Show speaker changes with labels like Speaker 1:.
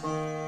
Speaker 1: Música